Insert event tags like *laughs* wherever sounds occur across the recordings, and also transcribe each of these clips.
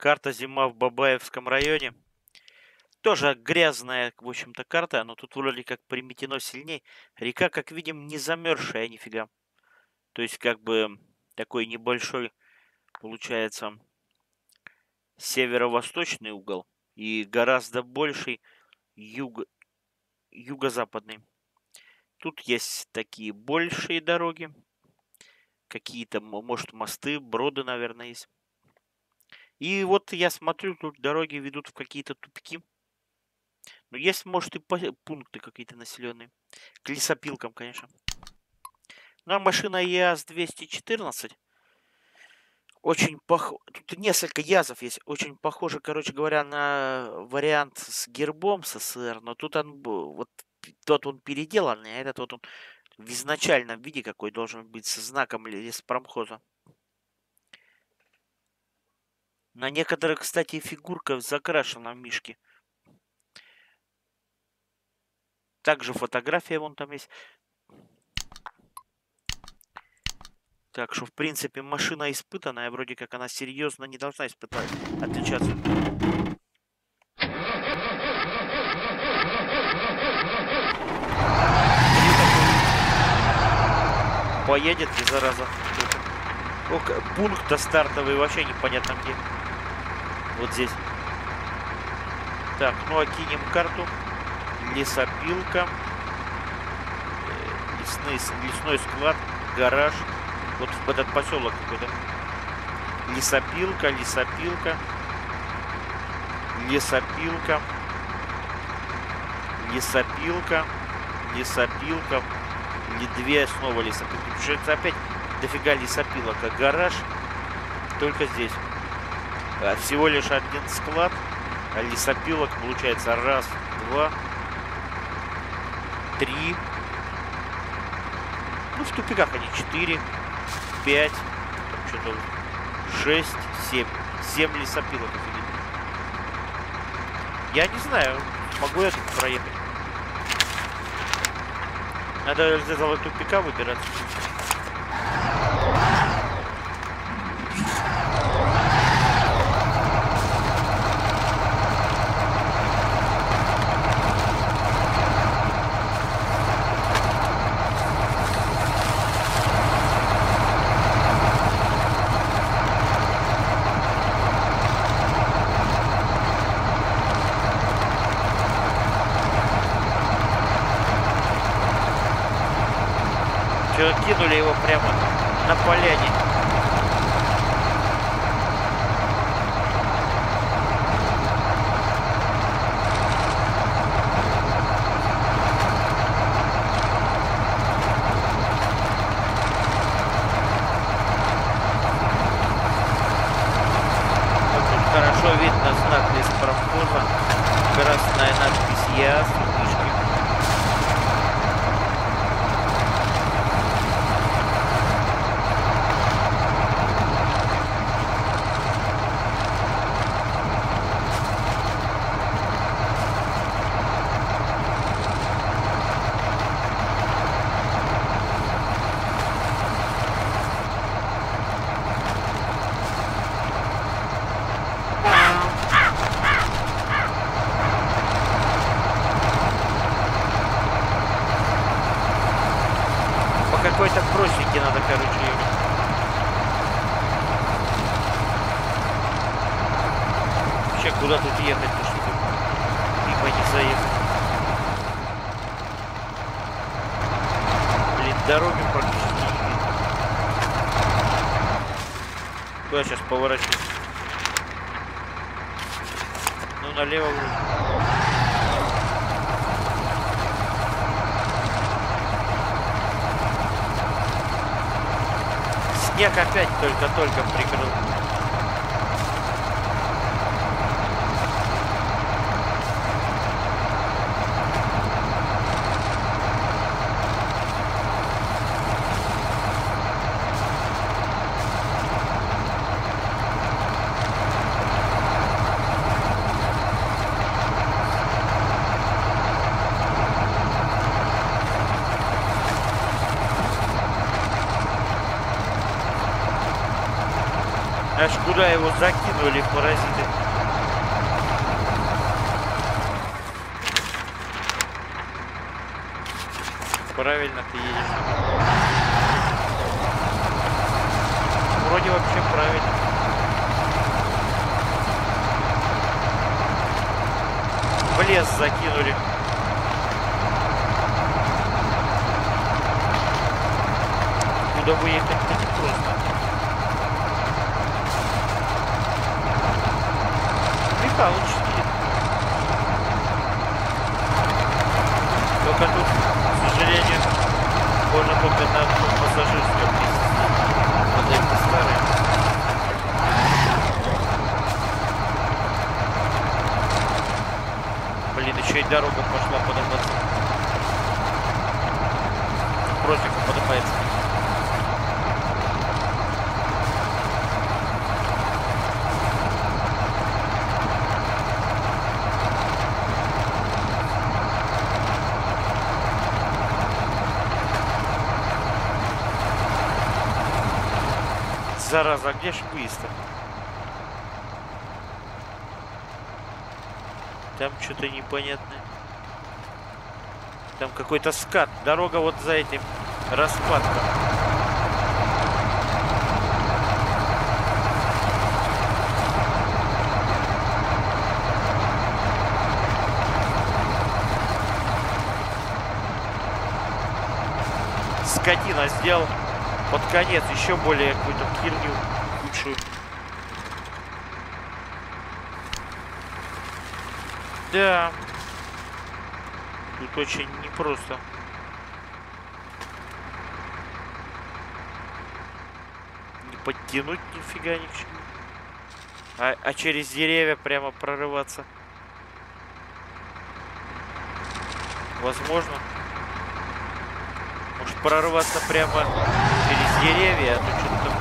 Карта «Зима в Бабаевском районе». Тоже грязная, в общем-то, карта, но тут вроде как приметено сильней. Река, как видим, не замерзшая нифига. То есть, как бы, такой небольшой, получается, северо-восточный угол и гораздо больший юг... юго-западный. Тут есть такие большие дороги, какие-то, может, мосты, броды, наверное, есть. И вот я смотрю, тут дороги ведут в какие-то тупики. Но есть, может, и пункты какие-то населенные. К лесопилкам, конечно. Ну, а машина ЯЗ-214 очень похоже... Тут несколько язов есть. Очень похоже, короче говоря, на вариант с гербом СССР. Но тут он... Вот тот он переделанный, а этот вот он в изначальном виде какой должен быть со знаком леспромхоза. На некоторых, кстати, фигурка закрашена в мишке. Также фотография вон там есть. Так что, в принципе, машина испытанная. Вроде как она серьезно не должна испытать, отличаться. Поедет и зараза. Пункт стартовый вообще непонятно где. Вот здесь. Так, ну окинем карту. Лесопилка. Э, лесный, лесной склад. Гараж. Вот в этот поселок какой-то. Лесопилка, лесопилка. Лесопилка. Лесопилка. Лесопилка. И две снова лесопилки. Получается опять дофига лесопилок. А гараж только здесь. А всего лишь один склад. Лесопилок получается раз, два, три. Ну, в тупиках они четыре. 5, что-то 6, 7. 7 лесопилок. Я не знаю, могу я тут проехать. Надо из этого тупика выбираться. Поворачивать. Ну, налево Снег опять только-только прикрыл. Зараза, где ж выезд Там что-то непонятное. Там какой-то скат. Дорога вот за этим распадком. Скотина сделал под конец еще более какую-то херню худшую. Да. Тут очень непросто. Не подтянуть нифига ни к чему. А, а через деревья прямо прорываться. Возможно. Может прорваться прямо деревья, а то что-то там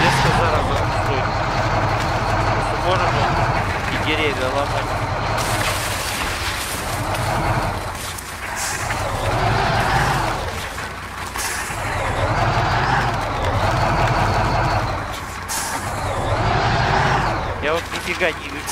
Леска зараза стоит. Просто можно было и деревья ломать. Я вот нифига не вижу.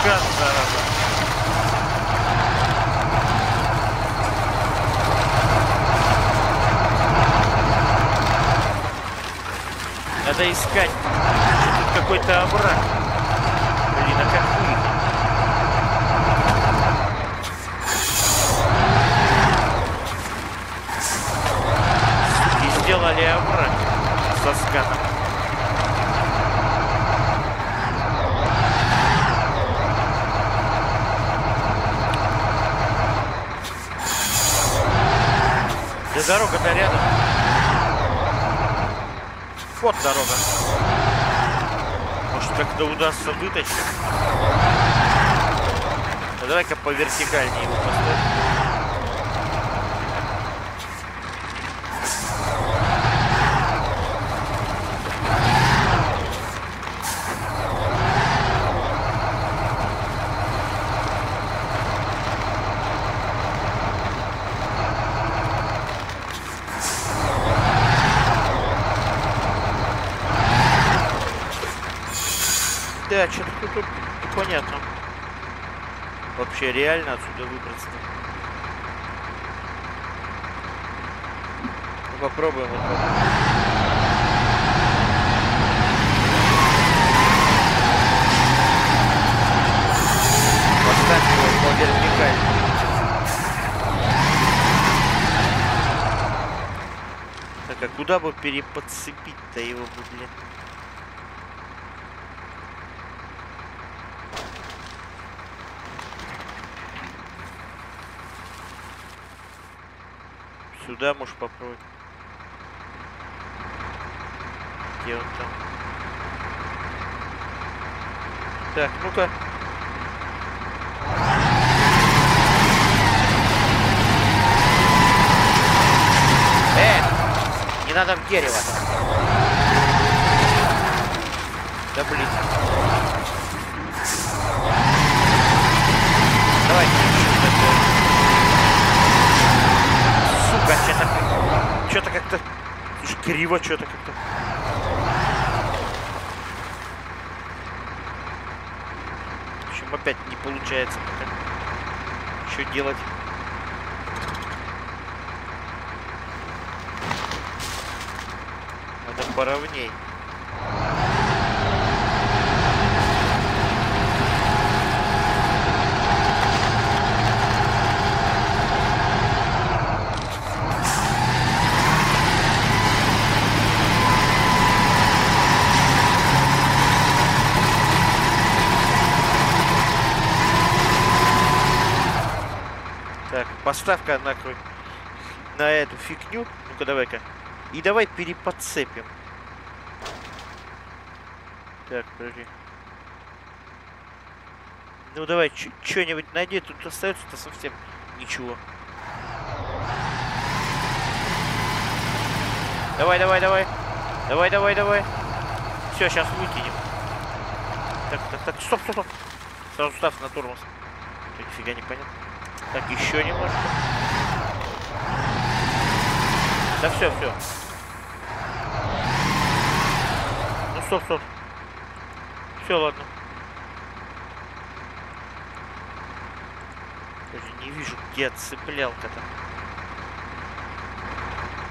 Скат, зараза. Надо искать. Тут какой-то овраг. Блин, а как? Суки сделали овраг со скатом. Да дорога-то рядом. Вот дорога. Может как-то удастся вытащить. А давай-ка по вертикальнее его поставим. Да, что-то тут, тут непонятно. Вообще реально отсюда выбраться. Ну, попробуем вот так. Поставь его по вертикали. Так, а куда бы переподцепить-то его бы, блин? Сюда можешь попробовать. Где он там? Так, ну-ка. Э! Не надо в дерево. Да блин. Давай. Сука, что-то... Как-то... Слушай, криво что-то как-то. В общем, опять не получается. Что делать? Надо поровней. Так, поставь-ка на, на эту фигню. Ну-ка, давай-ка. И давай переподцепим. Так, подожди. Ну давай, что-нибудь найди. Тут остается-то совсем ничего. Давай, давай, давай. Давай, давай, давай. Все, сейчас выкинем. Так, так, так, стоп, стоп, стоп. Сразу ставь на тормоз. Нифига не понятно. Так, еще немножко. Да все, все. Ну стоп, стоп. Все, ладно. Подожди, не вижу, где цеплялка-то.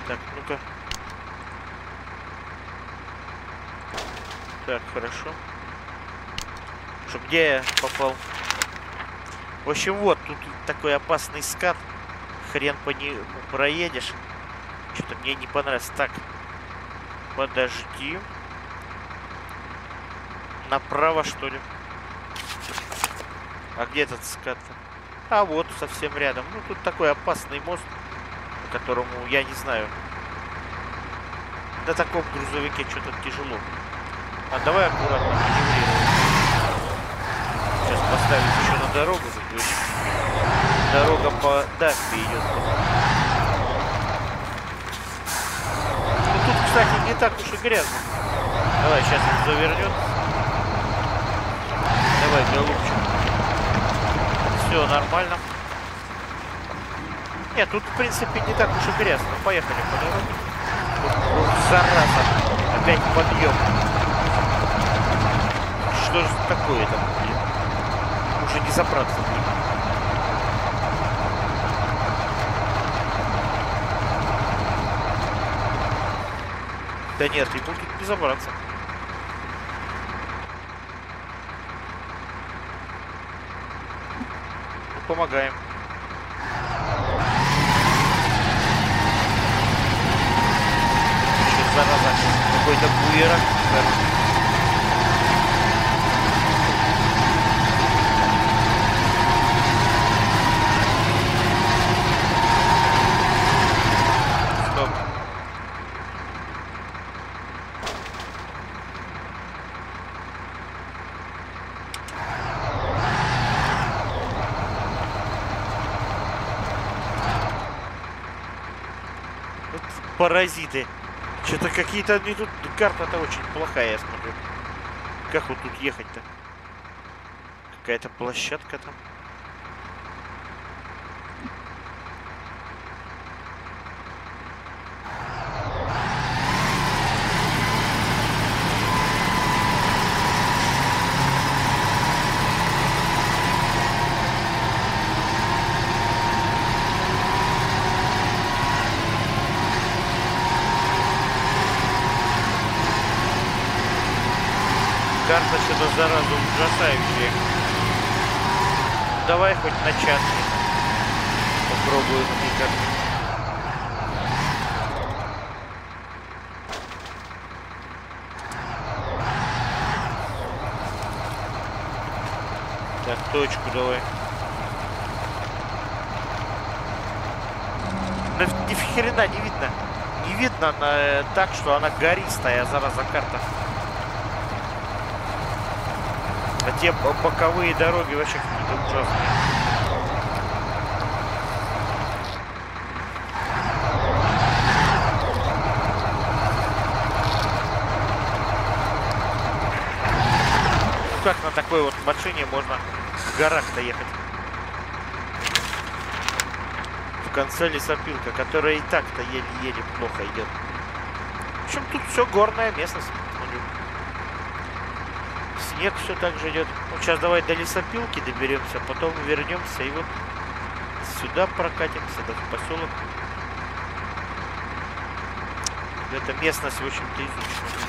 Так, ну-ка. Так, хорошо. Что, где я попал? В общем, вот, тут такой опасный скат. Хрен по нему проедешь. Что-то мне не понравилось. Так, подожди. Направо, что ли? А где этот скат-то? А вот, совсем рядом. Ну, тут такой опасный мост, по которому, я не знаю. На таком грузовике что-то тяжело. А давай аккуратно. Сейчас поставить еще на дорогу Дорога по дамбе идет. Ну тут, кстати, не так уж и грязно. Давай, сейчас он завернет. Давай, голубчик. Все нормально. Нет, тут, в принципе, не так уж и грязно. Поехали по дороге. Зараза. Опять подъем. Что же такое-то? блин? Уже не забраться. блин. Да нет, ему тут не забраться. Ну, помогаем. Что зараза? Какой-то буерак. короче. Стоп. Вот паразиты. Что-то какие-то они тут... Карта-то очень плохая, я смотрю. Как вот тут ехать-то? Какая-то площадка там. Карта что-то зараза ужасающая. Давай хоть на час. Попробую карте. Так, точку давай. Да ни хрена не видно. Не видно на, э, так, что она гористая, зараза, карта. А те боковые дороги вообще какие-то ужасные. Как на такой вот машине можно в горах-то ехать? В конце лесопилка, которая и так-то еле-еле плохо идет. В общем, тут все горная местность снег все так же идет. Ну, сейчас давай до лесопилки доберемся, потом вернемся и вот сюда прокатимся, до поселок. Эта местность, в общем-то, изучена.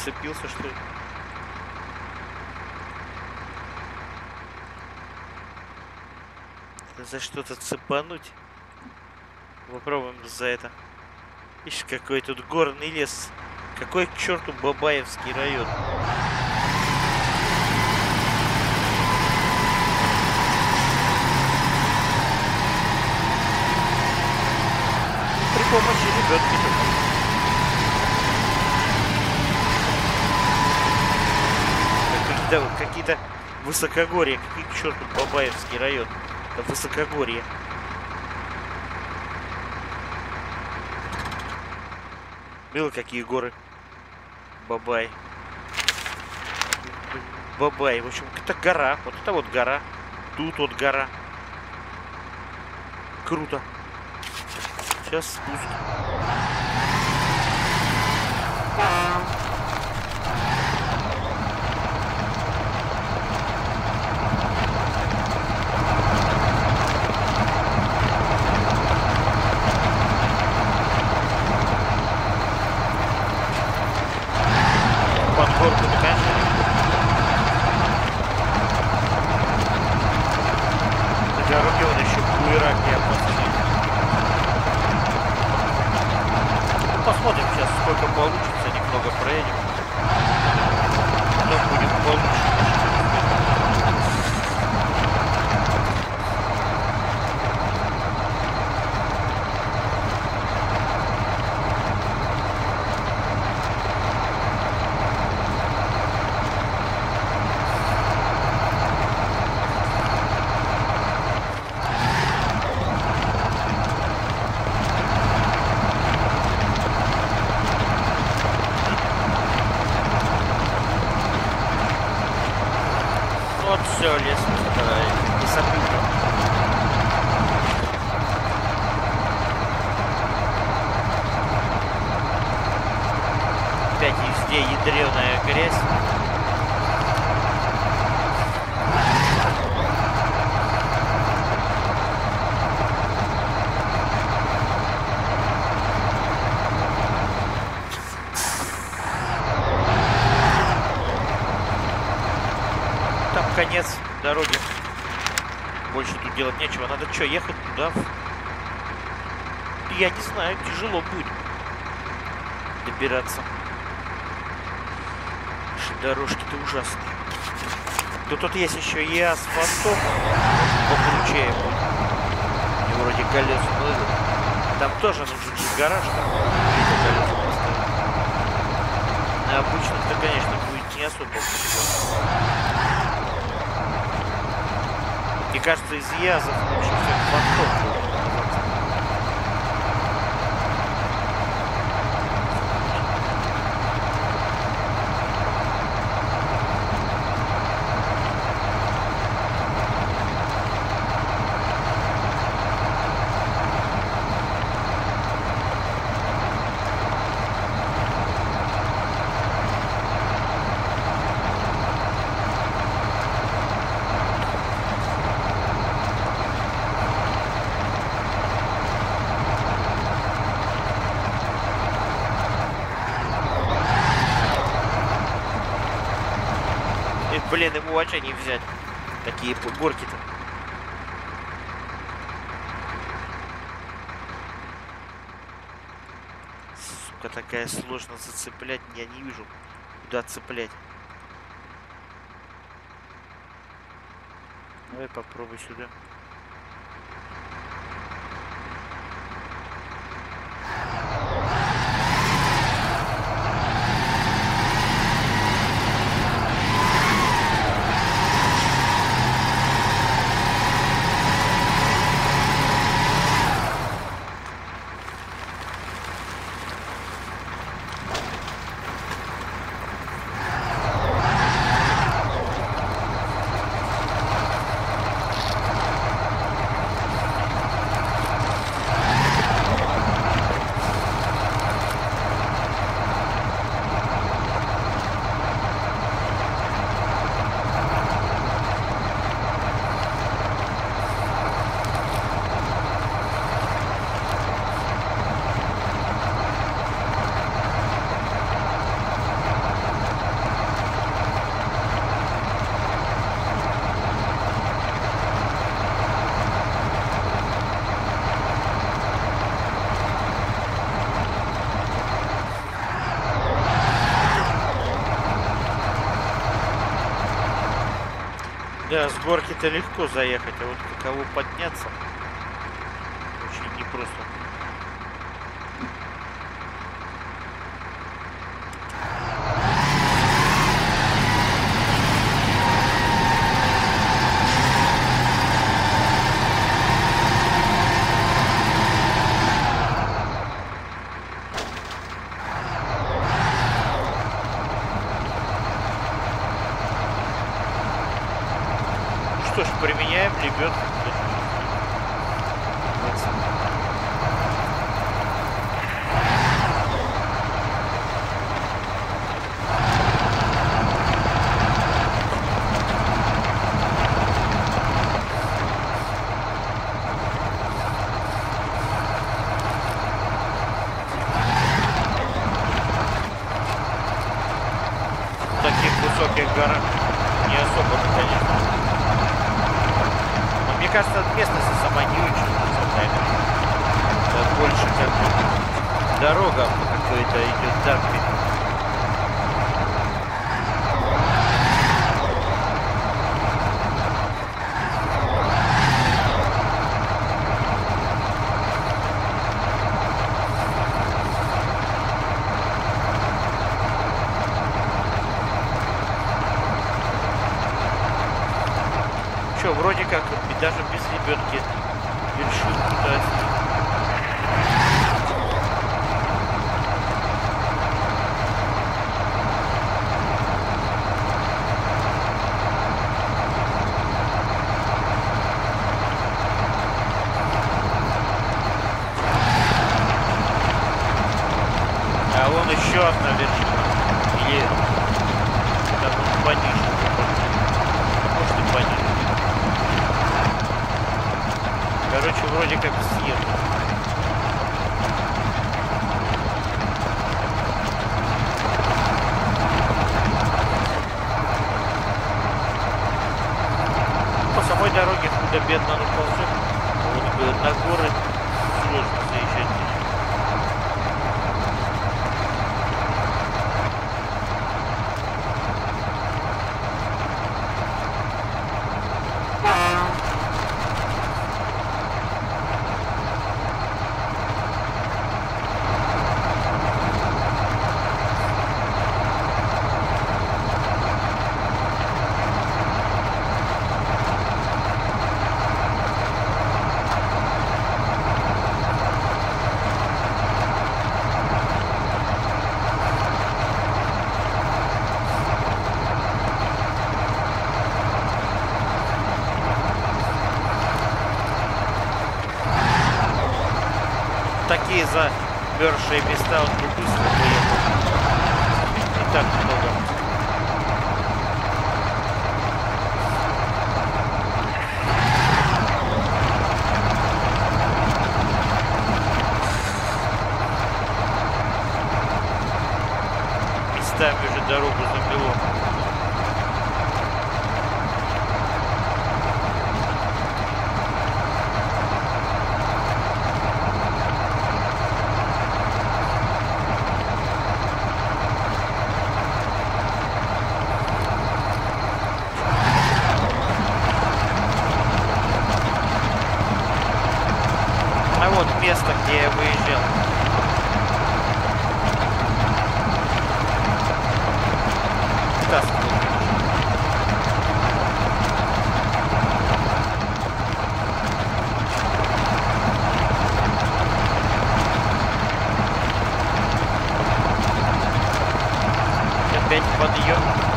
Блин, отцепился, что ли? За что-то цепануть? Попробуем за это. Ишь, какой тут горный лес. Какой к черту Бабаевский район? При помощи ребятки какие-то высокогорья. Какие к черту Бабаевский район? Это высокогорье. Было какие горы? Бабай. Бабай. В общем, это гора. Вот это вот гора. Тут вот гора. Круто. Сейчас спуск. Дороги. Больше тут делать нечего. Надо что, ехать туда? Я не знаю, тяжело будет добираться. Дорожки-то ужасные. Тут, тут есть еще и асфальтом покручее будет. И вроде колес плывут. Там тоже нужен же гараж, там колеса поставить. На обычных-то, конечно, будет не особо Мне кажется, из язов лучше фантом будет. Блин, ему вообще не взять. Такие горки-то. Сука, такая сложно зацеплять. Я не вижу, куда цеплять. Давай попробуй сюда. С горки-то легко заехать, а вот каково подняться на горы сложно заезжать. такие замерзшие места он бы быстро поехал. Не так много. Местами уже дорогу замело. А вот место, где я выезжал. Вытаскивал. Опять подъем.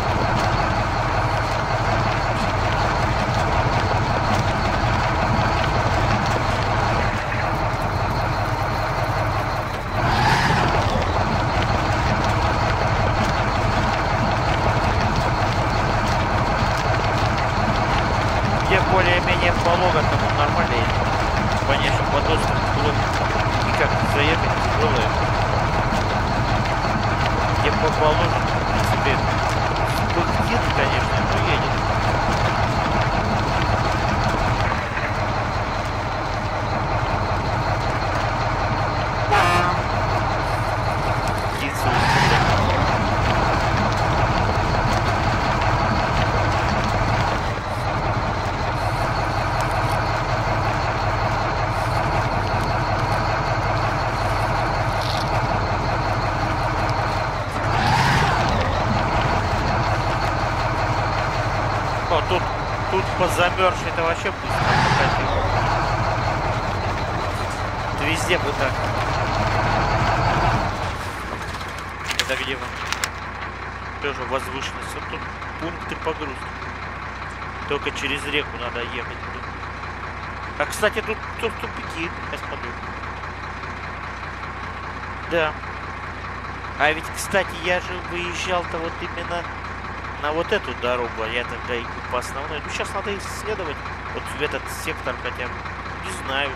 Где более-менее полого, там едет. Конечно, по доступу было никак не заехать, тяжелое. Где поположено, в принципе, пыхтит, конечно, но едет. Птица улетела. О, тут, тут по замерзшей это вообще покатил. Это везде бы так. Это где вы? Тоже возвышенность. Вот тут пункты погрузки. Только через реку надо ехать. А, кстати, тут, тут тупики, я смотрю. Да. А ведь, кстати, я же выезжал-то вот именно на вот эту дорогу, а я тогда иду по основной. Ну, сейчас надо исследовать вот в этот сектор хотя бы. Не знаю.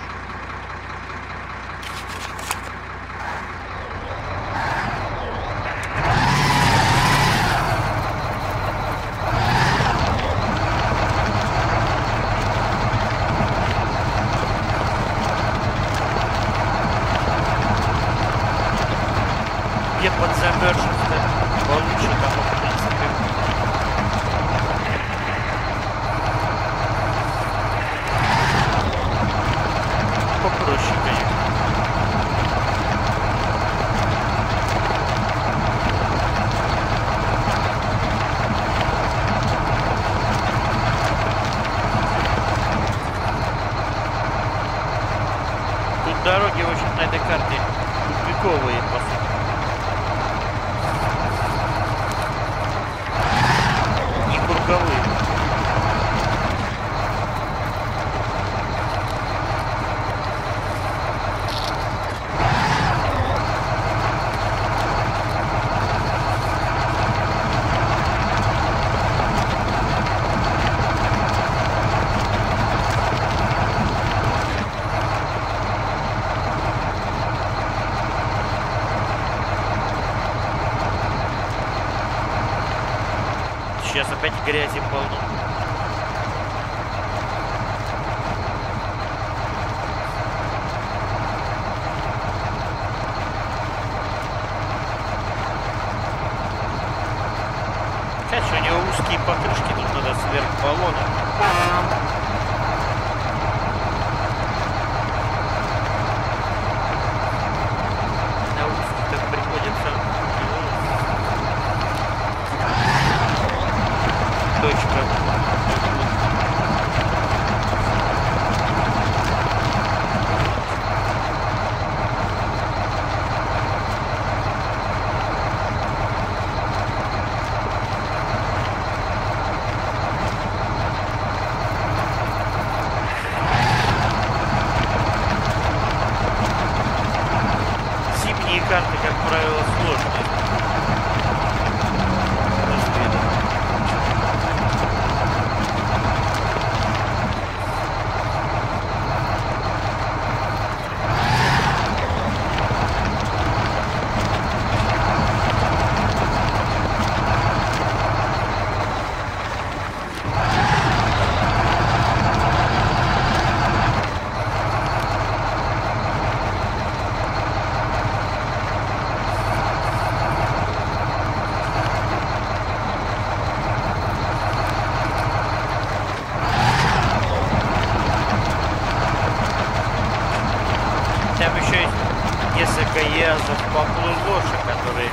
Несколько язов поплылошек, которые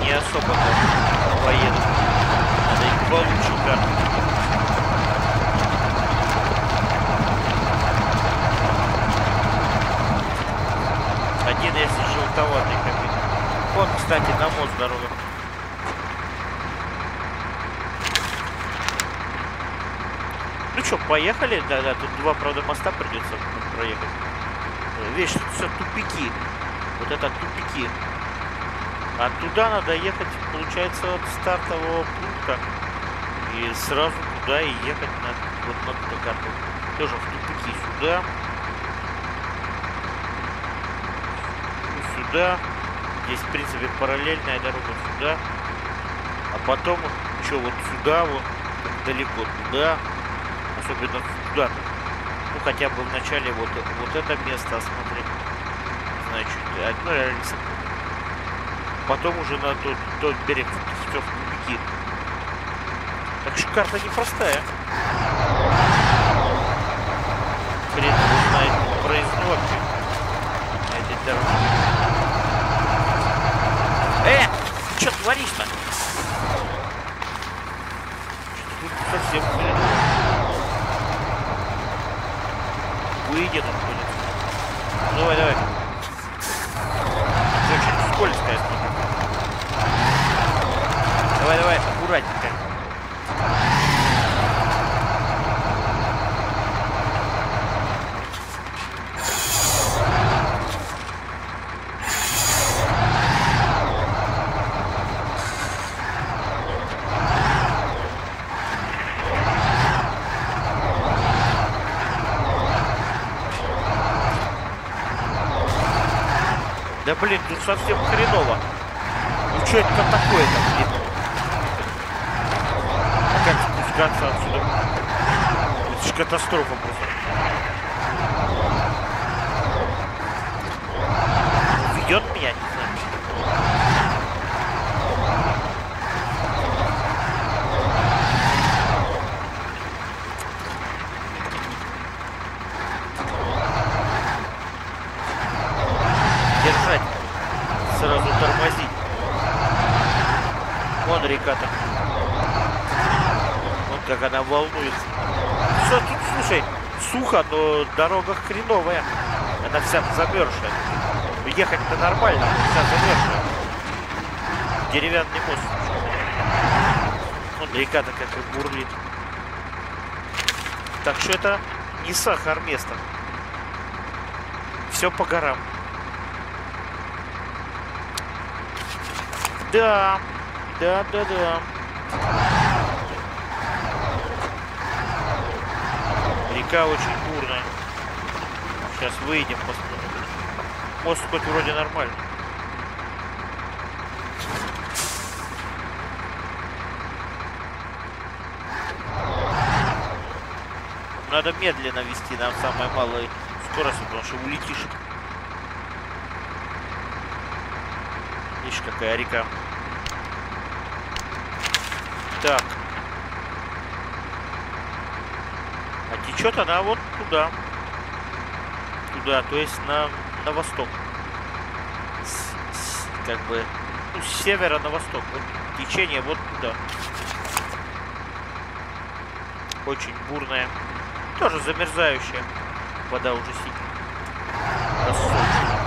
не особо поедут. Надо их получше карту. Один есть желтоватый кабин. Вот, кстати, на мост дорога. Ну что, поехали? Да-да, тут два, правда, моста придется проехать. Видишь, тут все тупики. Вот это тупики. А туда надо ехать, получается, от стартового пункта. И сразу туда и ехать на, вот на эту карту. Тоже в тупики сюда. Сюда. Здесь, в принципе, параллельная дорога сюда. А потом, что, вот сюда, вот, далеко туда. Особенно туда-то. Ну, хотя бы в начале вот, вот это место осмотреть. Одно рельса. Потом уже на тот, тот берег все в тупики. Так что карта непростая. Хрен его знает проездной вообще. На этой дороге. Э! Что творишь-то? Тут совсем хрен. Выйдет он будет. Ну, давай, давай. Очень скользкая, смотри. Давай, давай, аккуратненько. Да блин, тут совсем хреново. Ну что это такое-то, блин? Спускаться отсюда? Это же катастрофа просто. Ведет меня, не знаю. Держать. Сразу тормозить. Вон река-то. Вот как она волнуется. Что тут, слушай, сухо, но дорога хреновая. Она вся замерзшая. Ехать-то нормально, но вся замерзшая. Деревянный мост. Вон река-то как и бурлит. Так что это не сахар место. Все по горам. Да, да, да, да. река очень бурно. Сейчас выйдем, посмотрим. Мост хоть вроде нормальный. Надо медленно вести на самой малой скорости, потому что улетишь. Видишь, какая река. Так. Течет она вот туда. Туда, то есть на, на восток. С, с, как бы, ну, с севера на восток. Вот течение вот туда. Очень бурная. Тоже замерзающая. Вода уже. Рассольная.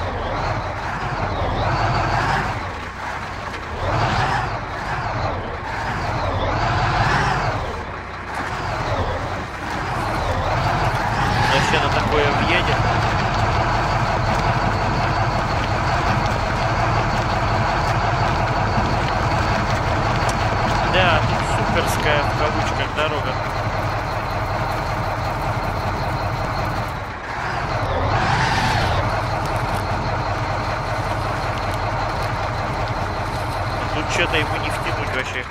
Вообще на такое въедет. Да, тут суперская в кавычках дорога. Тут что-то ему не втянуть вообще.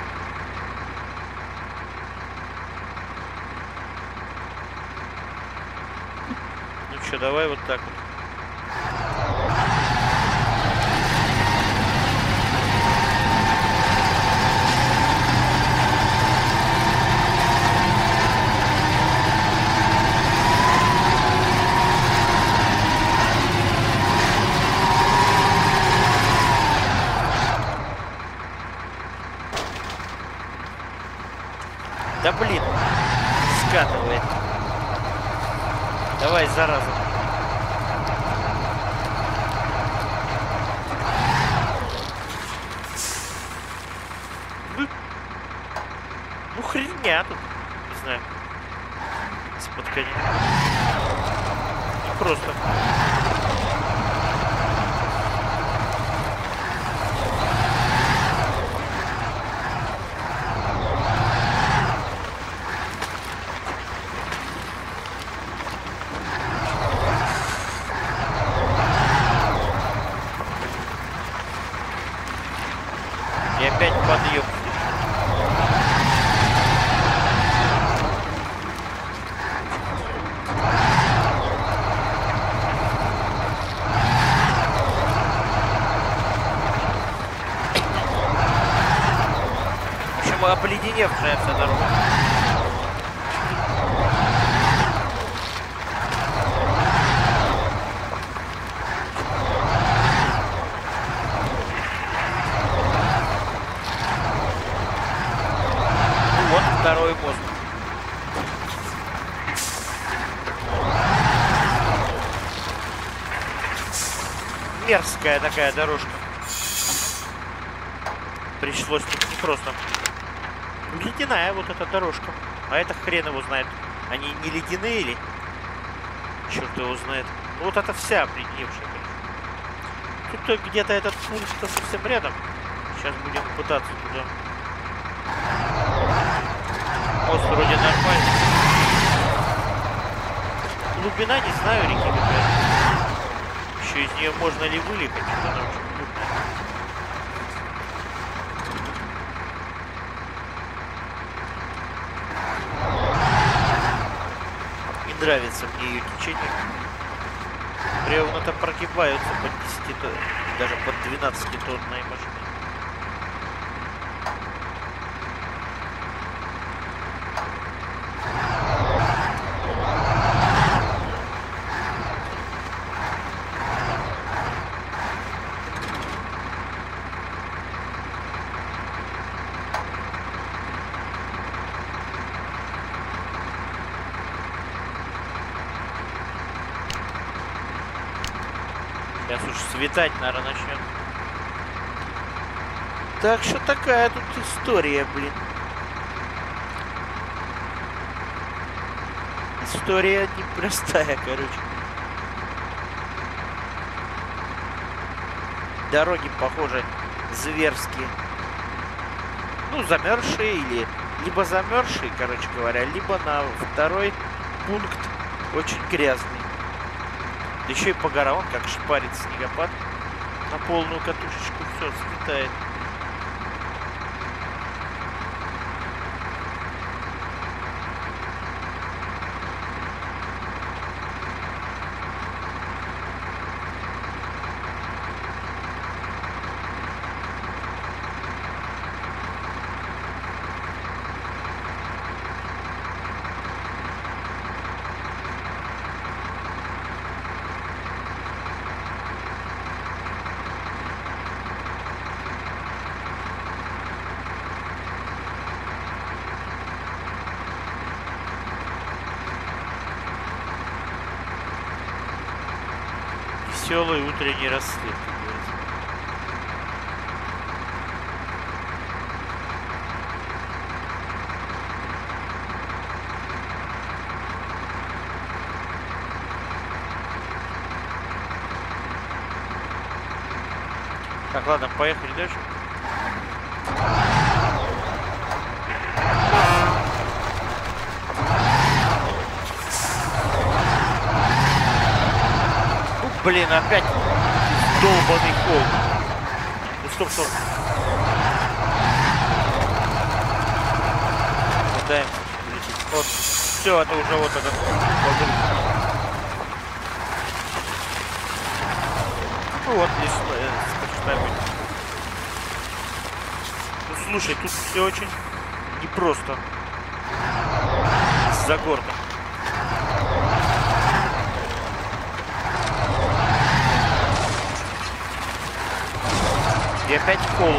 Ну что, давай вот так вот. Да блин, скатывает. Давай, зараза. Ну, ну хреня тут, не знаю. Из-под коня. Ну, Просто. И опять подъем. В общем, обледеневшая вся дорога. Ну Вот второй мост. Мерзкая такая дорожка. Пришлось тут не просто. Ледяная вот эта дорожка. А это хрен его знает. Они не ледяные или? Черт его знает. Вот это вся короче. Тут где-то этот пункт совсем рядом. Сейчас будем пытаться туда. Мост вроде нормальный. Глубина, не знаю, реки какая. Еще из нее можно ли вылететь? Она нравится мне ее течение. Бревна-то прогибаются под 10 тонн, даже под 12 тонной машиной. Сейчас уж светать, наверное, начнет. Так что такая тут история, блин. История непростая, короче. Дороги, похоже, зверские. Ну, замерзшие или... Либо замерзшие, короче говоря, либо на второй пункт очень грязный. Да еще и по горам, как шпарит снегопад. Полную катушечку все светает. Веселый утренний рассвет. Так, ладно, поехали дальше. Блин, опять долбанный холм. Ну, стоп, стоп. Пытаемся лететь. Вот, все, это уже вот этот. Ну вот, лесной, э, сплошная будет. Ну слушай, тут все очень непросто. За городом. И опять холм.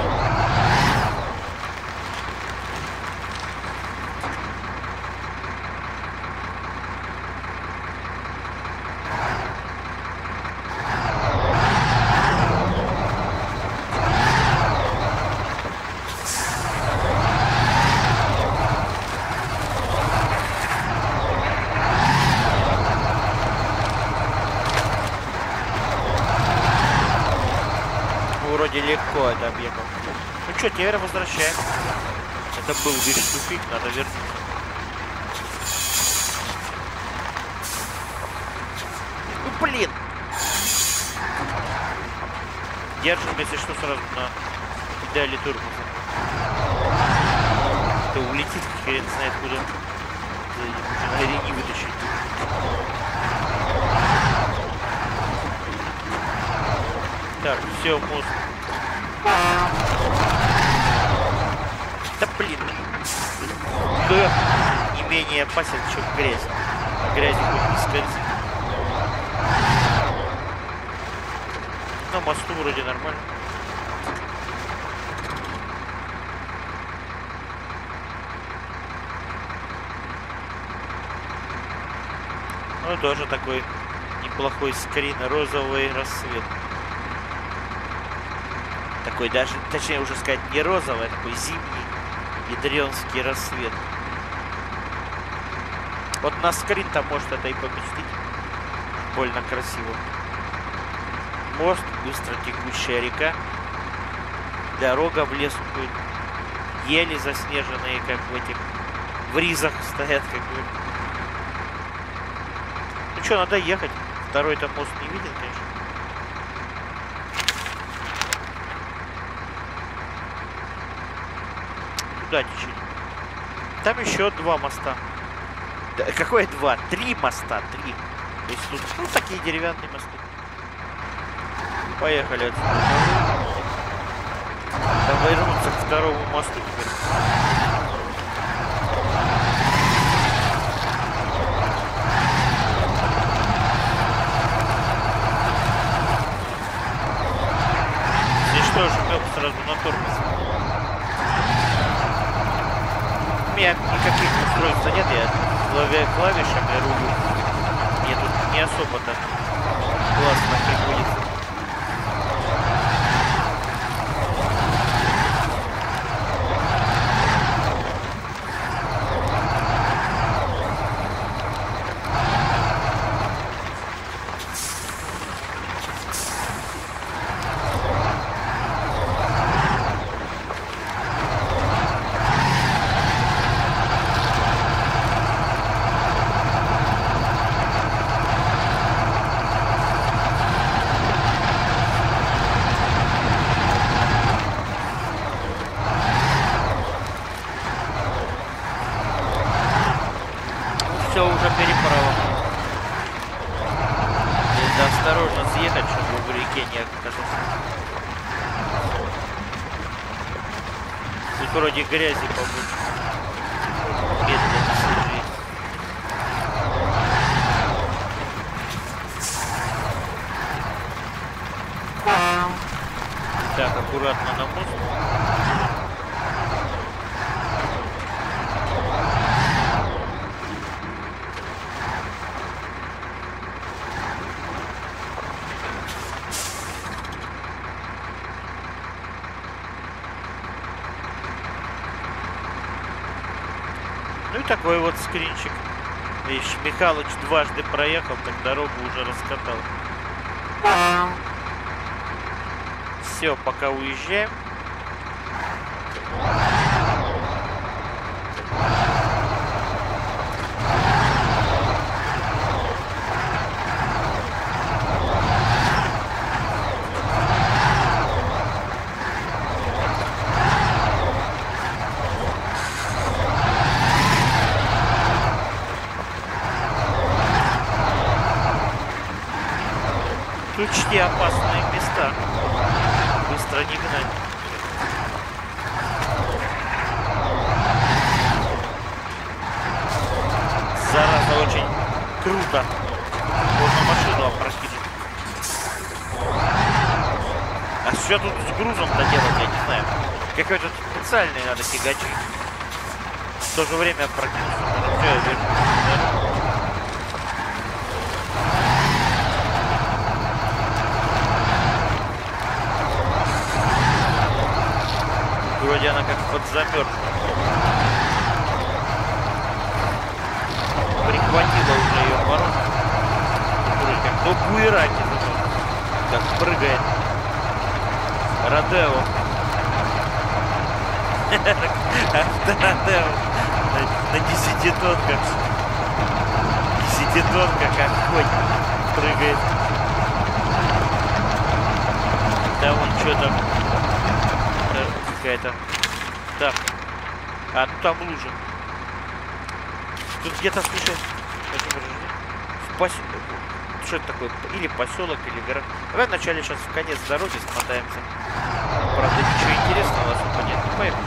Вроде легко это объехал. Ну что, теперь возвращаем. Это был весь тупик, надо вернуться. Ну блин! Держим, если что, сразу на педали тормоза. Это улетит, хрен знает куда. На не вытащить. Так, все, мост. Блин. Да. Не менее опасен, чем грязь. Грязи хоть не скользит. На мосту вроде нормально. Ну, тоже такой неплохой скрин, розовый рассвет. Такой даже, точнее уже сказать, не розовый, а такой зимний ядренский рассвет. Вот на скрин там может это и поместить. Больно красиво. Мост, быстро текущая река. Дорога в лес уходит. Ели заснеженные, как в этих в ризах стоят, как бы. Ну что, надо ехать. Второй-то мост не виден, конечно. Куда течет? Там еще два моста. Да, какое два? Три моста, три. То есть тут, ну, такие деревянные мосты. Поехали отсюда. Давай вернуться к второму мосту теперь. Если что, жмем сразу на тормоз. У меня никаких устройств нет, я ловя клавишами рулю. Мне тут не особо-то классно приходится. Все, уже переправа. Надо осторожно съехать, чтобы в реке не оказаться. Тут вроде грязи побольше. Медленно служить. Так, аккуратно на мост. Ну и такой вот скринчик. Видишь, Михалыч дважды проехал, так дорогу уже раскатал. Все, пока уезжаем. Тут чти опасные места. Быстро не гнать. Зараза, очень круто. Можно машину опрокинуть. А что тут с грузом-то делать, я не знаю. Какой-то специальный надо фигачить. В то же время опрокинуть. Все, я вижу. Да? Вроде она как подзамерзла. Прихватила уже ее мороз. Вроде как, ну буераки как прыгает. Родео. Родео. На десятитонках. Десятитонка как хоть прыгает. Да вон что там какая-то. Так. А, ну там лужа. Тут где-то, слушай, пос... Что это такое? Или поселок, или город. Давай вначале сейчас в конец дороги смотаемся. Правда, ничего интересного особо нет. Ну, поехали.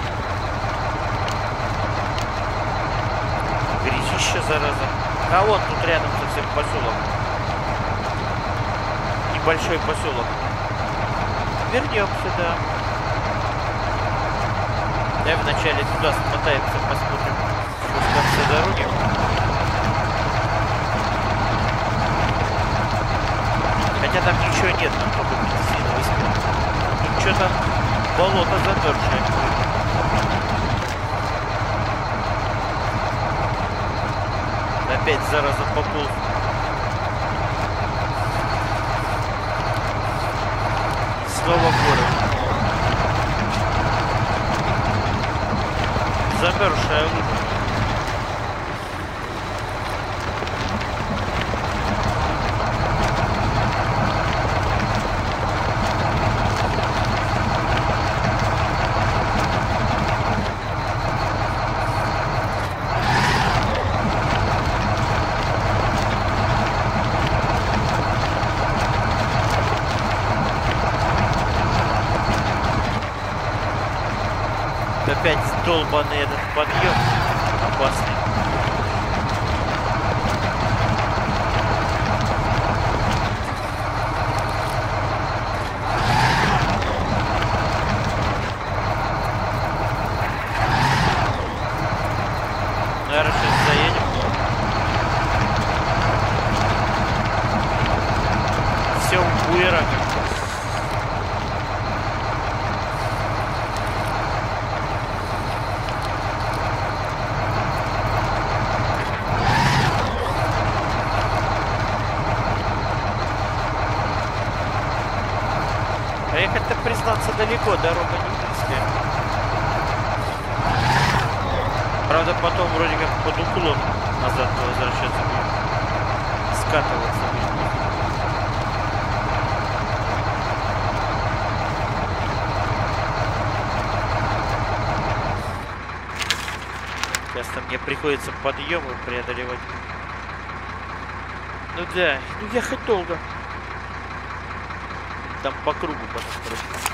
Грязища, зараза. А вот тут рядом совсем поселок. Небольшой поселок. Вернемся, да. Давай вначале туда смотаемся, посмотрим, что в конце дороги. Хотя там ничего нет, там только бензиновый склад. Тут что-то болото замерзшее. Опять зараза пополз. Снова город. Замерзшая лужа. опять долбанный этот подъем опасный. Наверное, сейчас заедем. Все у буера Ехать-то, признаться, далеко, дорога не близкая. Правда, потом вроде как под уклон назад возвращаться будет. Скатываться будет. Часто мне приходится подъемы преодолевать. Ну да, ну ехать долго. Там по кругу потом Так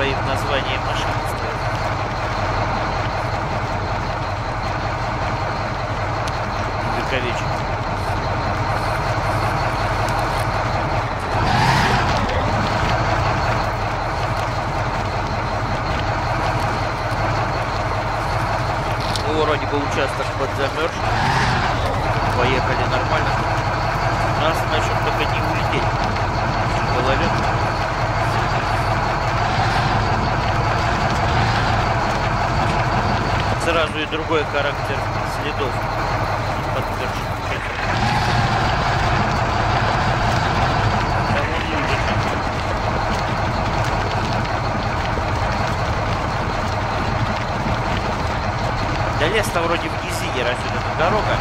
двоих названий машин. другой характер следов подтвержден. Да лес-то вроде в Гизиге растет эта дорога.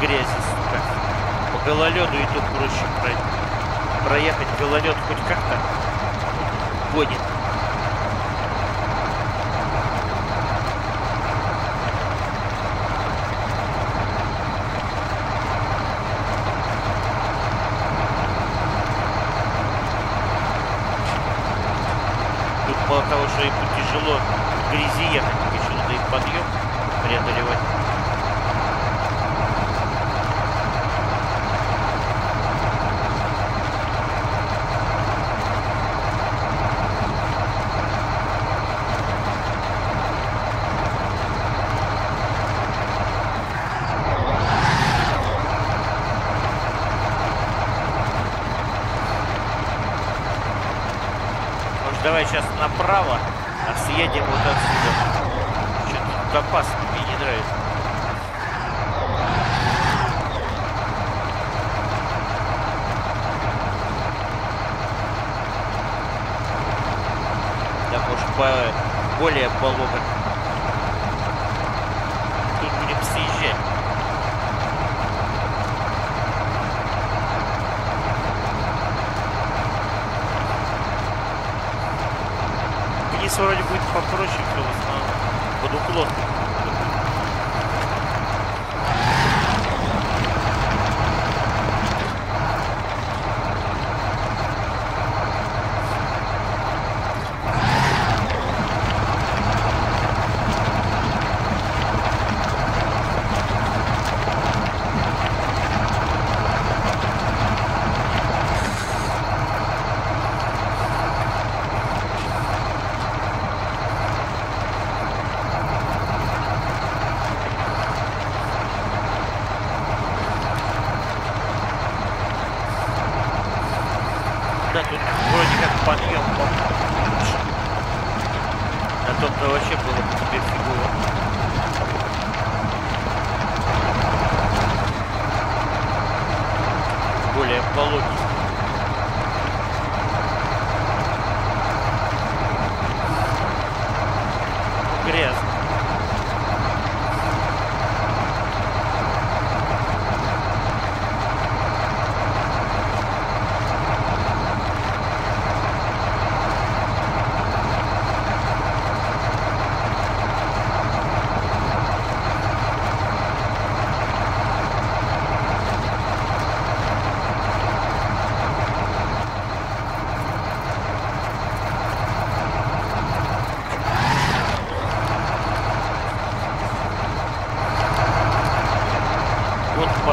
грязи, сука. По гололеду и тут проще про... проехать гололед хоть как-то гонит. Тут мало того, что ему тяжело сейчас направо, а съедем вот отсюда. Что-то опасно, мне не нравится. Там уж по, более полога вроде будет попроще все в основном. Под уклон.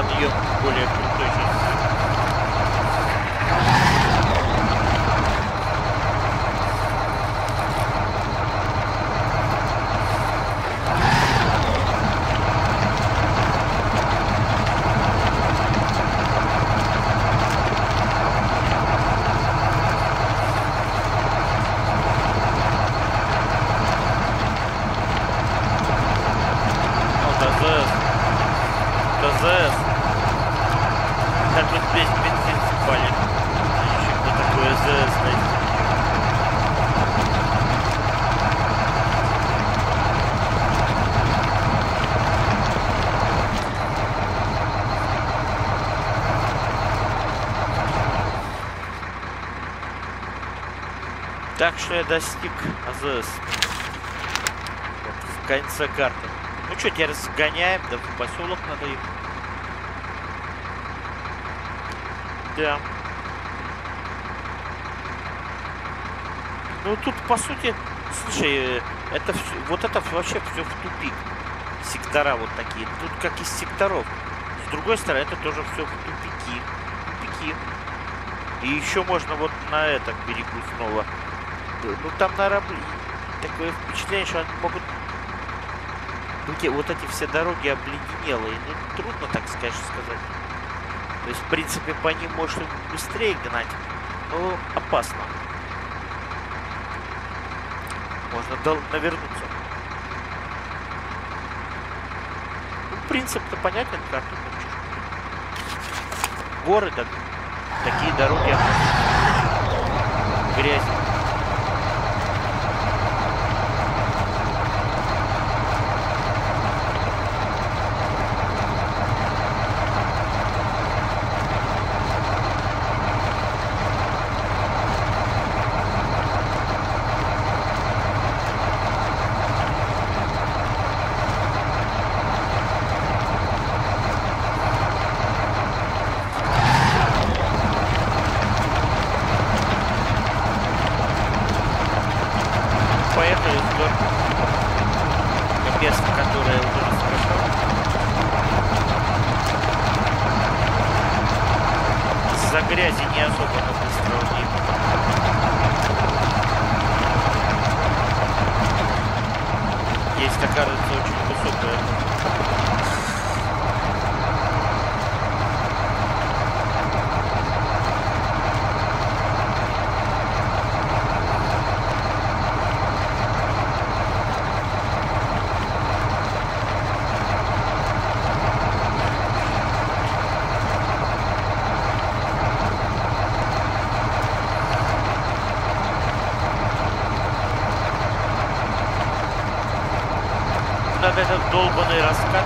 подъем более Так что я достиг АЗС. Вот, в конце карты. Ну что, теперь сгоняем, да в поселок надо ехать. Да. Ну тут по сути, слушай, э, это все, вот это вообще все в тупик. Сектора вот такие. Тут как из секторов. С другой стороны, это тоже все в тупики. Тупики. И еще можно вот на этом берегу снова ну там, наверное, такое впечатление, что они могут быть вот эти все дороги обледенелые. Ну, трудно так сказать, сказать. То есть, в принципе, по ним можно быстрее гнать, но опасно. Можно дол навернуться. Ну, принцип-то понятен, как тут Горы, так, такие дороги грязь. Долбанный раскат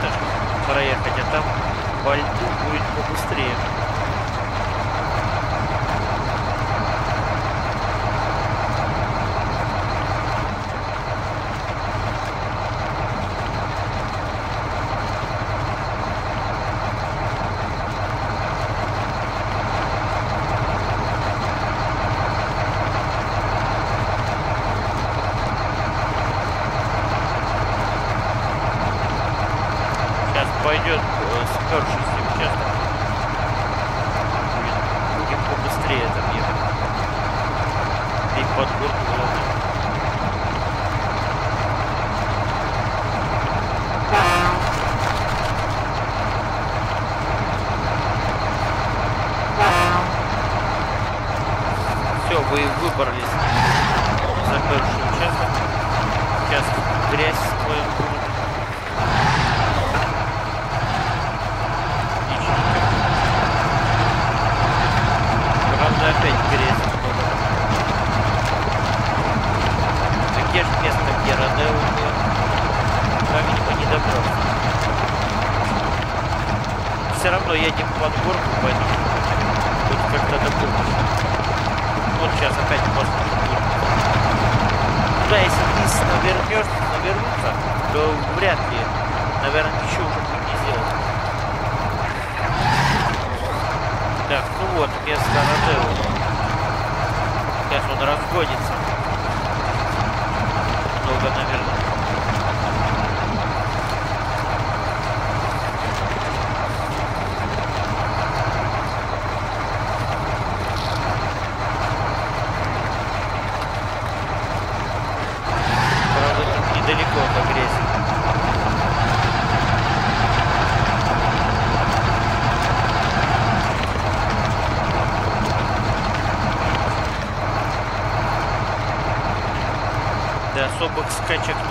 особых скачек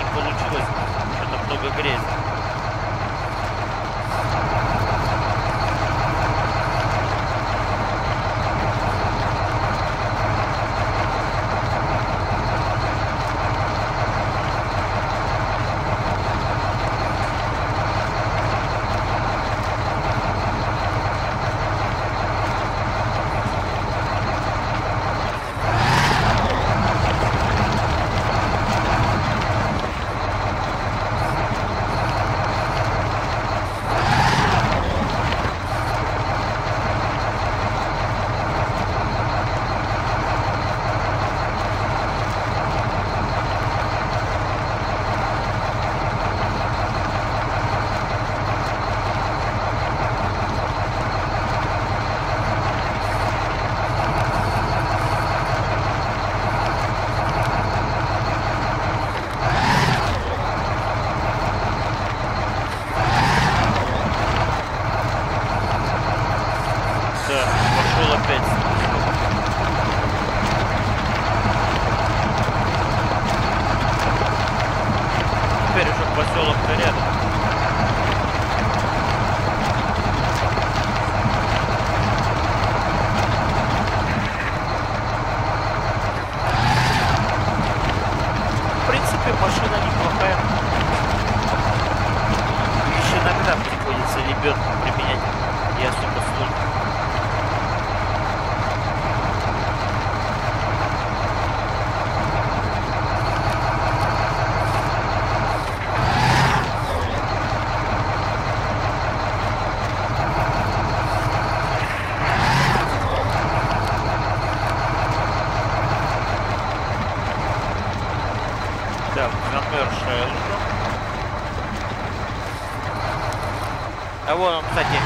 вон он, кстати,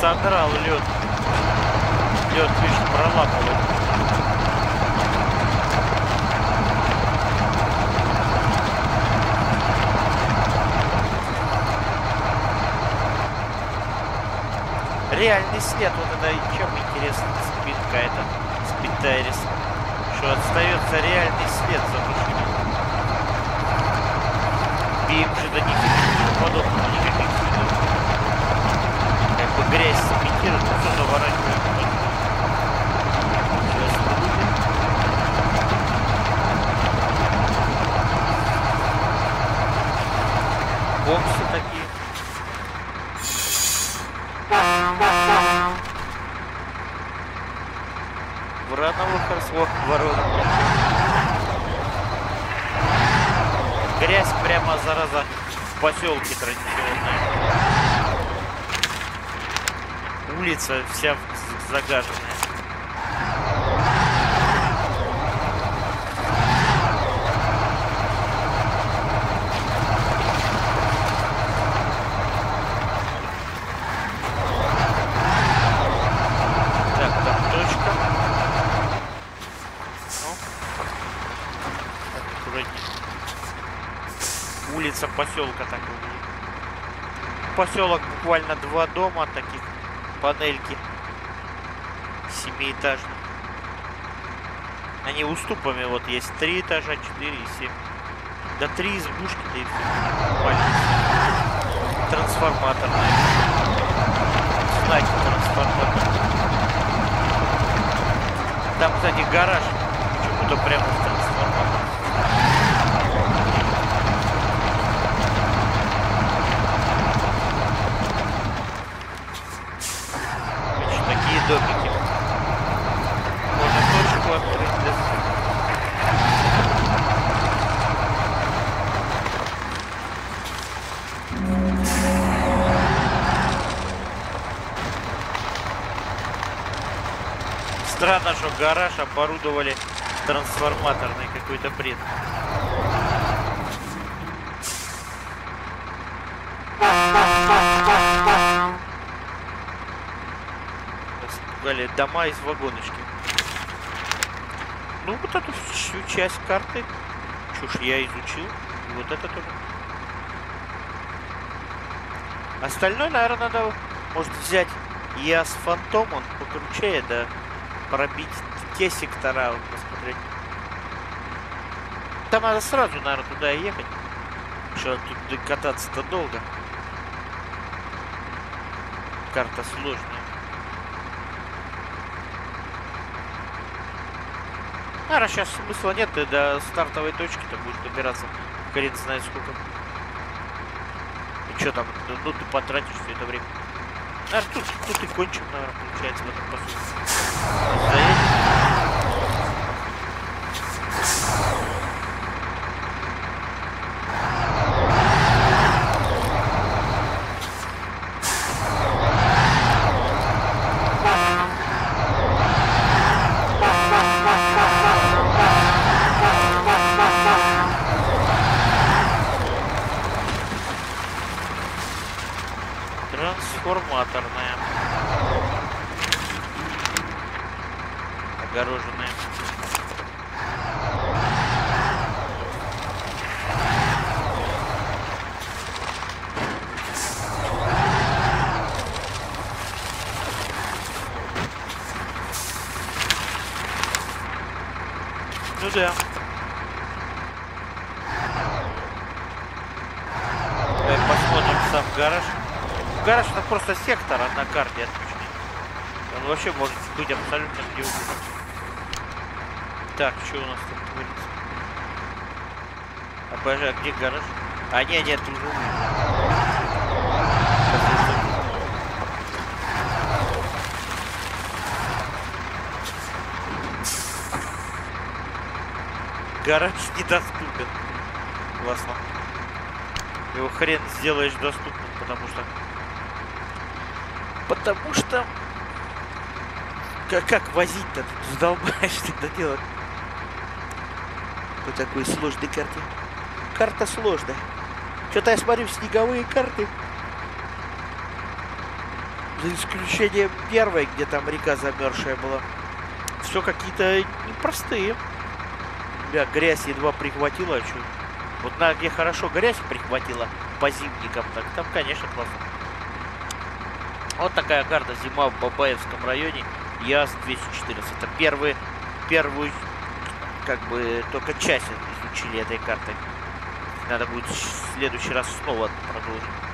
содрал лед. Лед, видишь, пролапывает. Реальный след, вот это чем интересно спинка это, спидтайрис, что остается реальный след за машиной. Им же до них подобного, никаких следов. Как бы грязь сымитирует, все заворачивает. Боксы такие. Вороновых расвох ворона. Грязь прямо зараза в поселке традиционная. Улица вся загаженная. Так, точка. Ну. Улица поселка так. Поселок буквально два дома таких, панельки, семиэтажные. Они уступами вот есть три этажа, четыре и семь. Да три избушки, да и все. Трансформаторная. Трансформатор. Там, кстати, гараж. Почему-то прямо в трансформатор. Значит, такие домики. Можно точку открыть, да? Что гараж оборудовали трансформаторный какой-то бред. Испугали дома из вагоночки. Ну, вот эту всю часть карты, чушь я изучил. И вот это тоже. Остальное, наверное, надо, может, взять ИАС Фантом, он покручее, да, пробить те сектора, вот, посмотреть. Там надо сразу, наверное, туда и ехать. Что тут кататься-то долго. Карта сложная. Наверное, сейчас смысла нет, ты до стартовой точки-то будешь добираться. Хрен знает сколько. И что там, ну, ну, ты потратишь все это время. Наверное, тут, тут и кончим, наверное, получается в этом посуде. Okay. Просто сектор на карте отмечен. Он вообще может быть абсолютно где угодно. Так, что у нас там творится? А подожди, а где гараж? А, нет, нет, уже Гараж недоступен. Классно. Его хрен сделаешь доступным, потому что... Потому что... Как, как возить-то? Ты задолбаешь *laughs* это делать. По такой сложной карте. Карта сложная. Что-то я смотрю снеговые карты. За исключением первой, где там река замерзшая была. Все какие-то непростые. Бля, грязь едва прихватила, а что? Вот на где хорошо грязь прихватила по зимникам, так там, конечно, классно. Вот такая карта зима в Бабаевском районе. ЯС-214. Это первый, первую, как бы, только часть изучили этой карты. Надо будет в следующий раз снова продолжить.